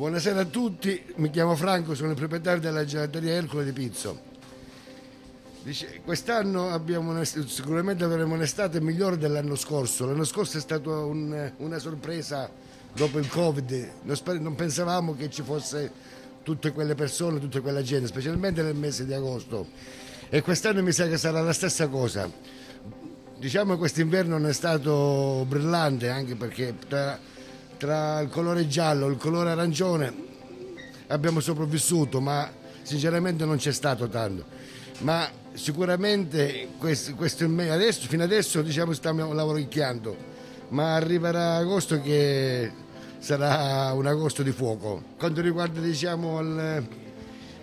Buonasera a tutti, mi chiamo Franco, sono il proprietario della gelateria Ercole di Pizzo. Dice, quest'anno una, sicuramente avremo un'estate migliore dell'anno scorso. L'anno scorso è stata un, una sorpresa dopo il Covid. Non, non pensavamo che ci fosse tutte quelle persone, tutta quella gente, specialmente nel mese di agosto. E quest'anno mi sa che sarà la stessa cosa. Diciamo che quest'inverno non è stato brillante anche perché tra, tra il colore giallo e il colore arancione abbiamo sopravvissuto, ma sinceramente non c'è stato tanto. Ma sicuramente questo, questo adesso, fino adesso diciamo, stiamo lavoricchiando, ma arriverà agosto che sarà un agosto di fuoco. Quanto riguarda diciamo, il,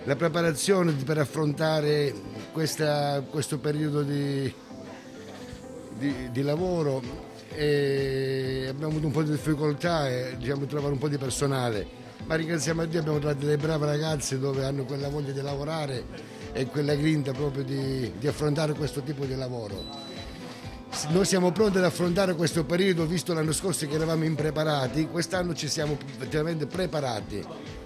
la preparazione per affrontare questa, questo periodo di, di, di lavoro, abbiamo avuto un po' di difficoltà e diciamo, trovare un po' di personale, ma ringraziamo a Dio abbiamo trovato delle brave ragazze dove hanno quella voglia di lavorare e quella grinta proprio di, di affrontare questo tipo di lavoro. Noi siamo pronti ad affrontare questo periodo, visto l'anno scorso che eravamo impreparati, quest'anno ci siamo effettivamente preparati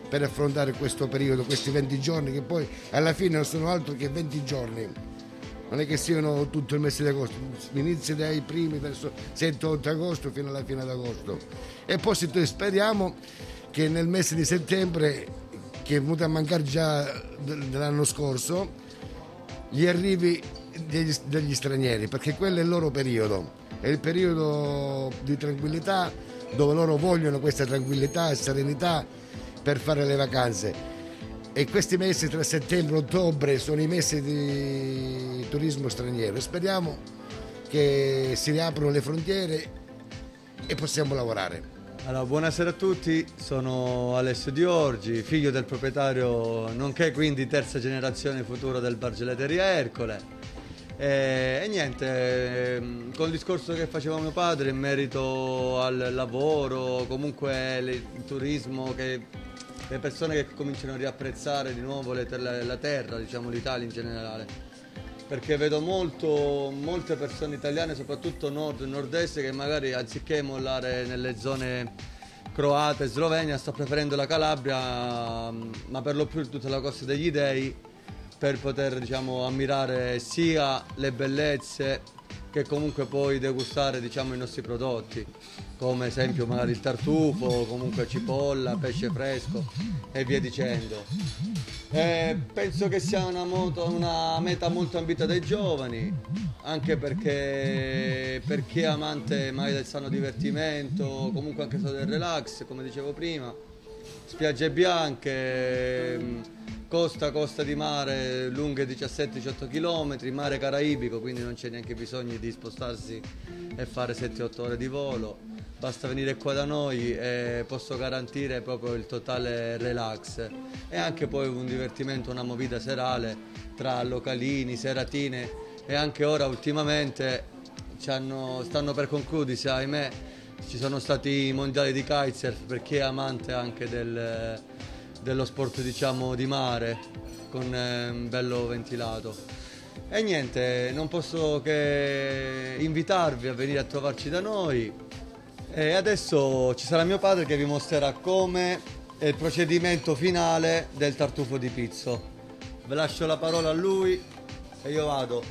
per affrontare questo periodo, questi 20 giorni, che poi alla fine non sono altro che 20 giorni. Non è che siano tutto il mese di agosto, inizia dai primi verso 7-8 agosto fino alla fine d'agosto. E poi speriamo che nel mese di settembre, che è venuto a mancare già dell'anno scorso, gli arrivi degli, degli stranieri, perché quello è il loro periodo, è il periodo di tranquillità dove loro vogliono questa tranquillità e serenità per fare le vacanze. E questi mesi tra settembre e ottobre sono i mesi di turismo straniero. Speriamo che si riaprono le frontiere e possiamo lavorare. Allora, buonasera a tutti, sono Alessio Diorgi, figlio del proprietario, nonché quindi terza generazione futuro del Bar Gelateria Ercole. E, e, niente, ehm, con il discorso che faceva mio padre in merito al lavoro, comunque il turismo, che le persone che cominciano a riapprezzare di nuovo la, la, terra, diciamo l'Italia in generale. Perché vedo molto, molte persone italiane, soprattutto nord e nord-est, che magari anziché mollare nelle zone croate e slovenia, sta preferendo la Calabria, ma per lo più tutta la costa degli dei per poter diciamo, ammirare sia le bellezze che comunque poi degustare diciamo, i nostri prodotti, come esempio magari il tartufo, comunque cipolla, pesce fresco e via dicendo. E penso che sia una, moto, una, meta molto ambita dai giovani, anche perché per chi è amante mai del sano divertimento, comunque anche solo del relax, come dicevo prima, spiagge bianche costa costa di mare lunghe 17-18 km, mare caraibico, quindi non c'è neanche bisogno di spostarsi e fare 7-8 ore di volo. Basta venire qua da noi e posso garantire proprio il totale relax e anche poi un divertimento, una movida serale tra localini, seratine e anche ora ultimamente stanno per concludersi, ahimè, ci sono stati i mondiali di kitesurf per chi è amante anche del, dello sport diciamo di mare con un bello ventilato. E niente, non posso che invitarvi a venire a trovarci da noi. E adesso ci sarà mio padre che vi mostrerà come è il procedimento finale del tartufo di pizzo. Ve lascio la parola a lui e io vado.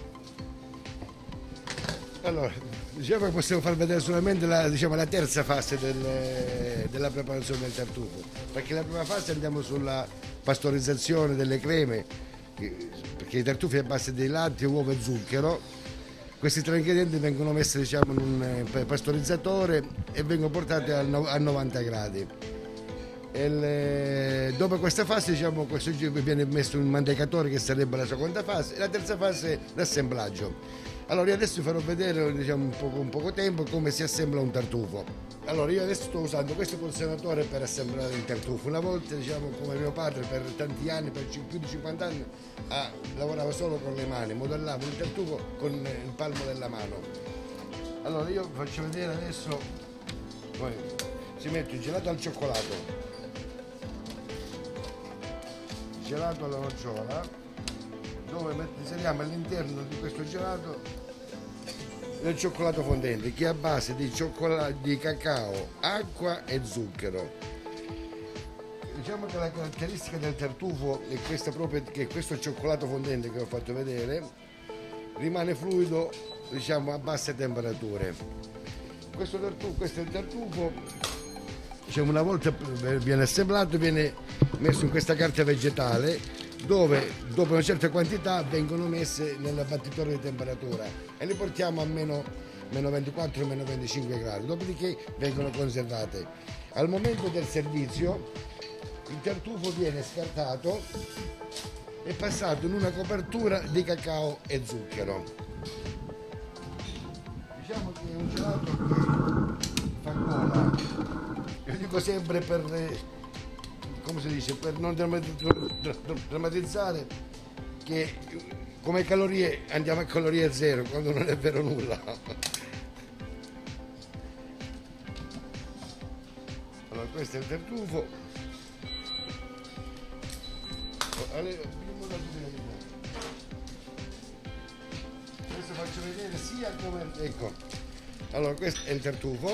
Allora, diciamo che possiamo far vedere solamente la, diciamo, la terza fase del, della preparazione del tartufo, perché la prima fase andiamo sulla pastorizzazione delle creme, perché i tartufi a base di latte, uovo e zucchero, questi tre ingredienti vengono messi diciamo, in un eh, pastorizzatore e vengono portati a 90 gradi. Il, dopo questa fase diciamo, viene messo in un mantecatore che sarebbe la seconda fase e la terza fase l'assemblaggio. Allora io adesso vi farò vedere diciamo, un, poco, un poco tempo come si assembla un tartufo. Allora io adesso sto usando questo consummatore per assemblare il tartufo. Una volta diciamo come mio padre per tanti anni, per più di 50 anni, ah, lavorava solo con le mani, modellava il tartufo con il palmo della mano. Allora io vi faccio vedere adesso, poi si mette il gelato al cioccolato, gelato alla nocciola, dove inseriamo all'interno di questo gelato del cioccolato fondente che è a base di, di cacao, acqua e zucchero. Diciamo che la caratteristica del tartufo è questa proprio, che questo cioccolato fondente che ho fatto vedere rimane fluido diciamo, a basse temperature. Questo, tartufo, questo è il tartufo, diciamo, una volta viene assemblato viene messo in questa carta vegetale dove dopo una certa quantità vengono messe nell'abbattitore di temperatura e le portiamo a meno, meno 24 meno 25 gradi, dopodiché vengono conservate. Al momento del servizio il tartufo viene scartato e passato in una copertura di cacao e zucchero. Diciamo che è un gelato che fa gola. Io dico sempre per, come si dice, per non drammatizzare che come calorie andiamo a calorie zero quando non è vero nulla. Allora questo è il tartufo, adesso faccio vedere sia come ecco. Allora questo è il tartufo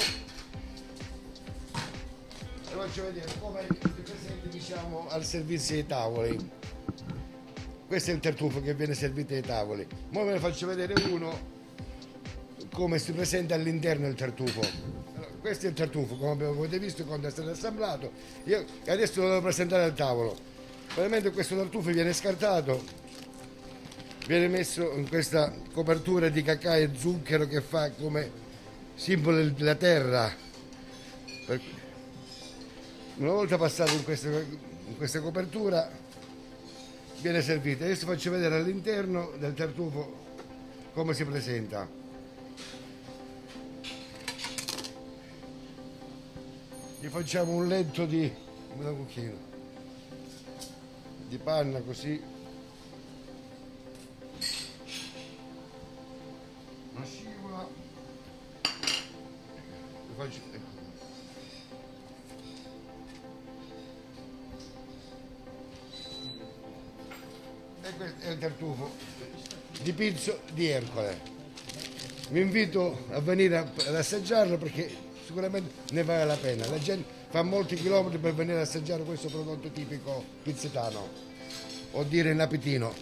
e faccio vedere come è presente diciamo al servizio dei tavoli. Questo è il tartufo che viene servito ai tavoli. Ora ve ne faccio vedere uno come si presenta all'interno del tartufo allora, questo è il tartufo come avete visto quando è stato assemblato. Io adesso lo devo presentare al tavolo. Ovviamente questo tartufo viene scartato, viene messo in questa copertura di cacao e zucchero che fa come simbolo della terra. Una volta passato in questa, in questa copertura viene servito. Adesso faccio vedere all'interno del tartufo come si presenta. Gli facciamo un letto di di panna così e tartufo di pizzo di Ercole. Vi invito a venire ad assaggiarlo perché sicuramente ne vale la pena. La gente fa molti chilometri per venire ad assaggiare questo prodotto tipico pizzetano o dire napitino